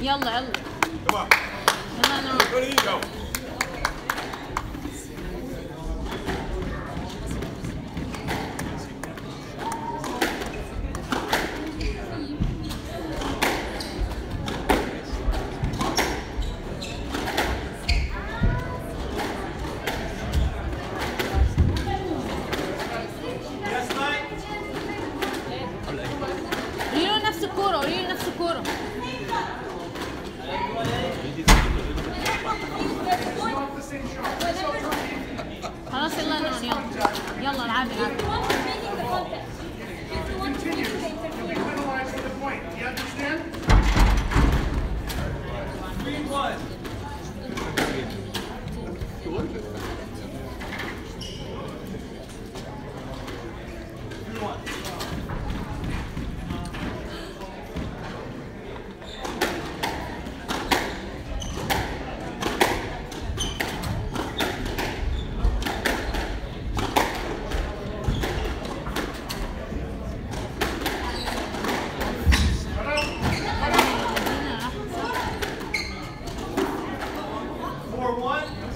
يلا يلا? قولي نفس الكورة خلاص يلا نون يلا. يلا العبي العبي one.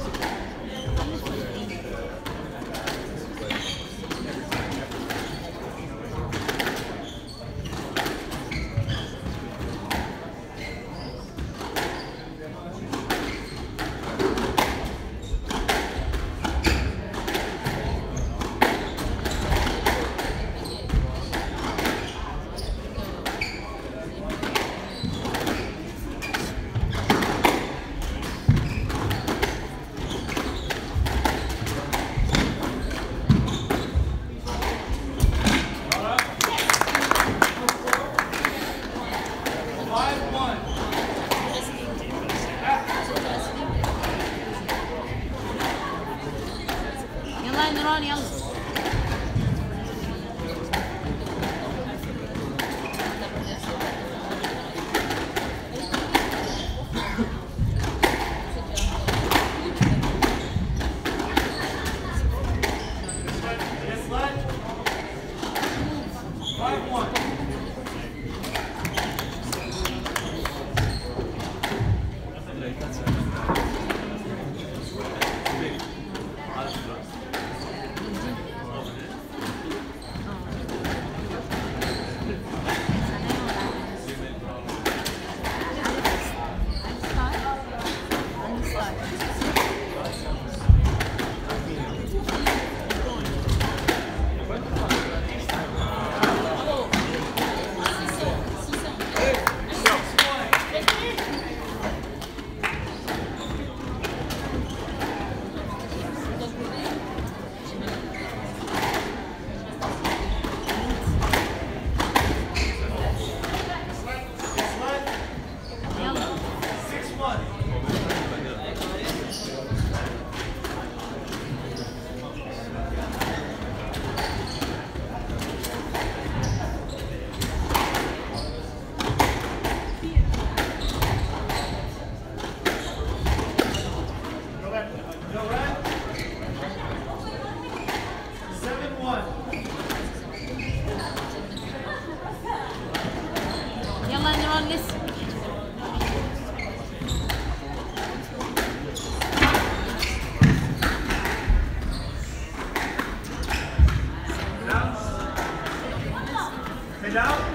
Yeah.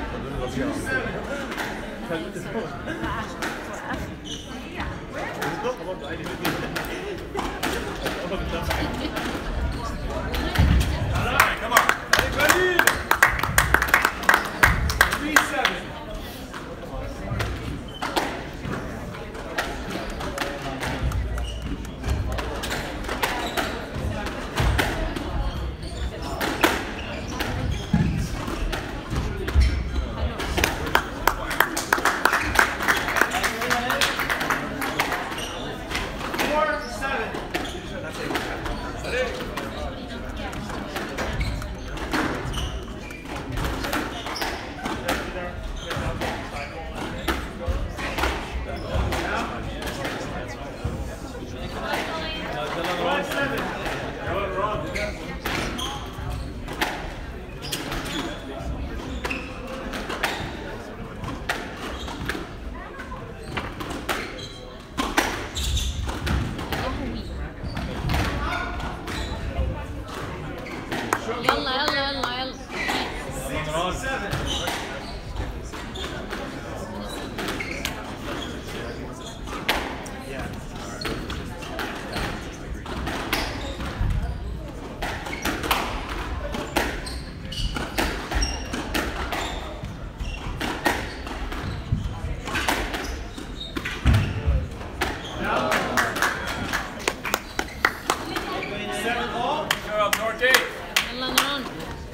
on their own.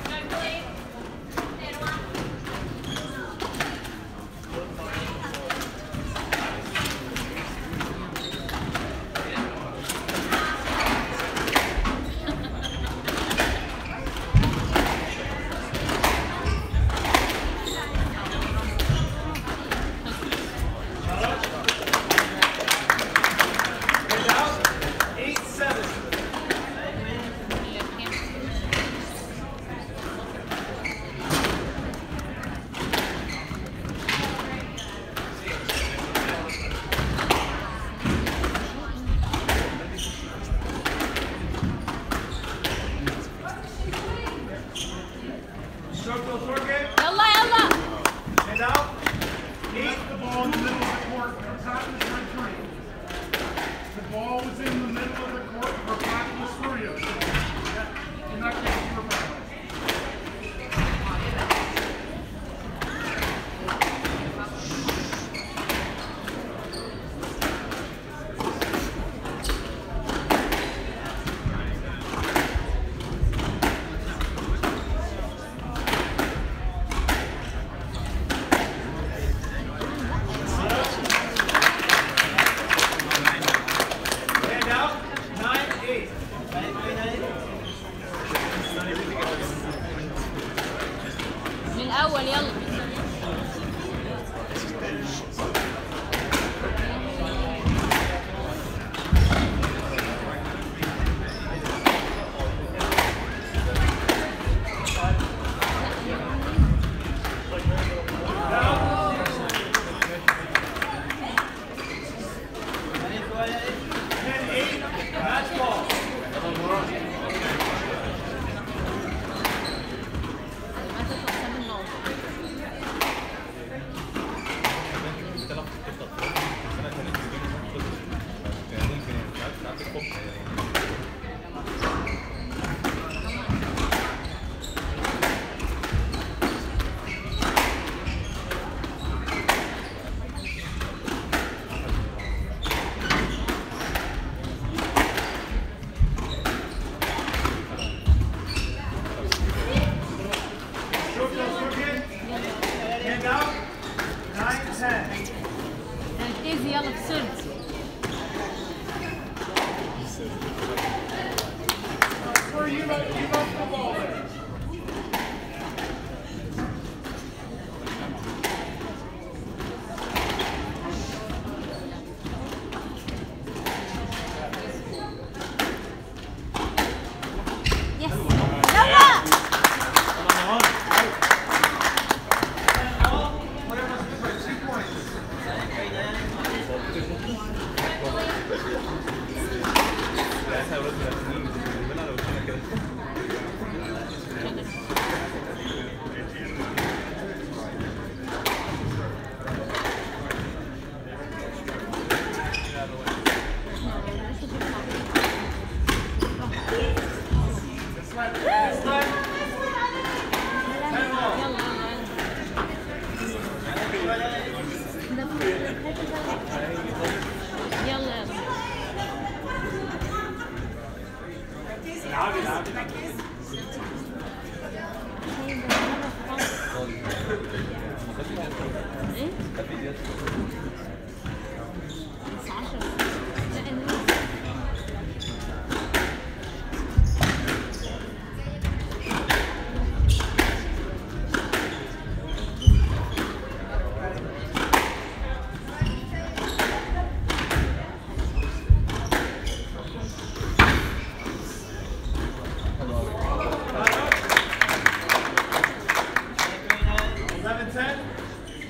in the middle of the court for Cotton Retreat. The ball was in the middle of the court for Cotton Studios. That, ela w sercu. Or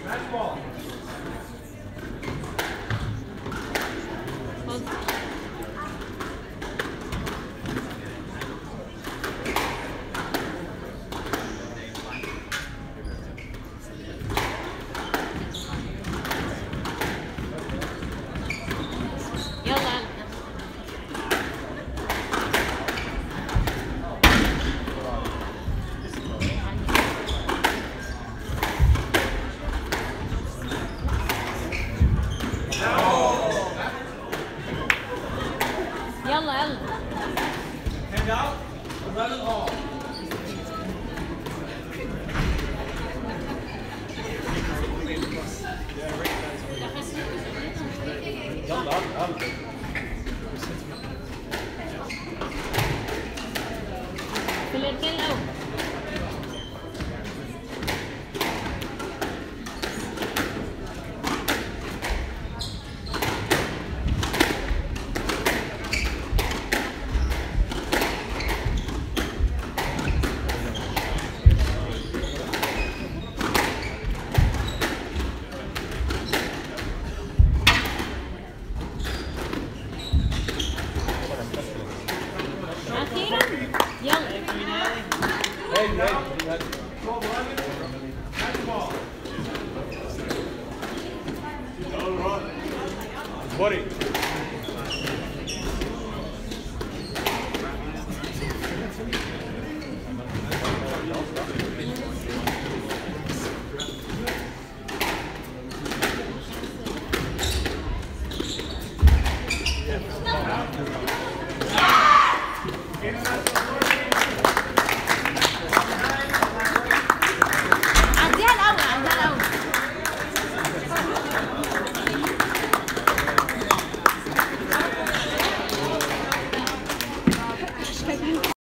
Nice ball.